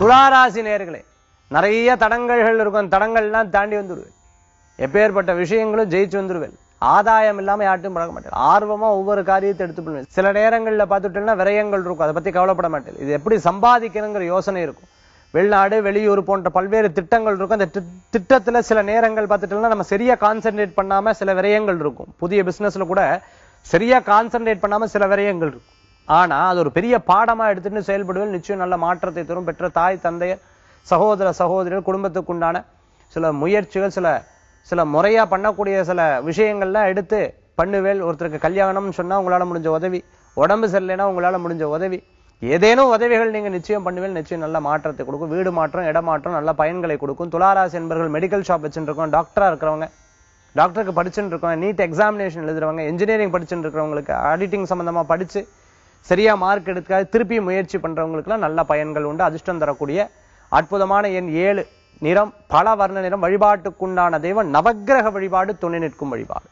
துளாராசி நேர்களே நிறைய தடங்கல்கள் இருக்கும். அந்த தடங்கள்லாம் தாண்டி வந்துடுவேன் எப்பேற்பட்ட விஷயங்களும் ஜெயிச்சு வந்துடுவேன் ஆதாயம் இல்லாமல் யார்ட்டும் பழக மாட்டேன். ஆர்வமாக ஒவ்வொரு காரியத்தை எடுத்து பண்ணுவேன் சில நேரங்களில் பார்த்துட்டோம்னா விரயங்கள் இருக்கும். அதை பற்றி கவலைப்பட மாட்டேன். இது எப்படி சம்பாதிக்கணுங்கிற யோசனை இருக்கும். வெளிநாடு வெளியூர் போன்ற பல்வேறு திட்டங்கள் இருக்கும். அந்த திட்டத்தில் சில நேரங்கள் பார்த்துட்டோம்னா நம்ம சரியாக கான்சென்ட்ரேட் பண்ணாமல் சில விரயங்கள் இருக்கும். புதிய பிஸ்னஸில் கூட சரியாக கான்சென்ட்ரேட் பண்ணாமல் சில விரயங்கள் இருக்கும். ஆனா அது ஒரு பெரிய பாடமா எடுத்துட்டு செயல்படுவது நிச்சயம் நல்ல மாற்றத்தை தரும். பெற்ற தாய் தந்தையர் சகோதர சகோதரர் குடும்பத்துக்கு உண்டான சில முயற்சிகள் சில சில முறையா பண்ணக்கூடிய சில விஷயங்கள்லாம் எடுத்து பண்ணுவேல் ஒருத்தருக்கு கல்யாணம்னு சொன்னா உங்களால முடிஞ்ச உதவி. உடம்பு சரியில்லைன்னா உங்களால முடிஞ்ச உதவி. ஏதேனும் உதவிகள் நீங்க நிச்சயம் பண்ணுவேல் நிச்சயம் நல்ல மாற்றத்தை கொடுக்கும். வீடு மாற்றம் இடமாற்றம் நல்ல பயன்களை கொடுக்கும். துளாராசி என்பர்கள் மெடிக்கல் ஷாப் வச்சுருக்கோம் டாக்டரா இருக்கிறவங்க டாக்டருக்கு படிச்சுட்டு இருக்கோம் நீட் எக்ஸாமினேஷன் எழுதுறவங்க இன்ஜினியரிங் படிச்சுட்டு இருக்கிறவங்களுக்கு ஆடிட்டிங் சம்பந்தமா படிச்சு சரியா மார்க் எடுக்காது திருப்பி முயற்சி பண்றவங்களுக்குலாம் நல்ல பயன்கள் உண்டு. அதிர்ஷ்டம் தரக்கூடிய அற்புதமான எண் ஏழு நிறம் பல வர்ண நிறம் வழிபாட்டுக்குண்டான தெய்வம் நவக்கிரக வழிபாடு துணை நிற்கும் வழிபாடு.